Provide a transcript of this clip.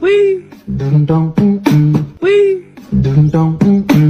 Wee. Dum dum. Mm. Wee. Dum dum.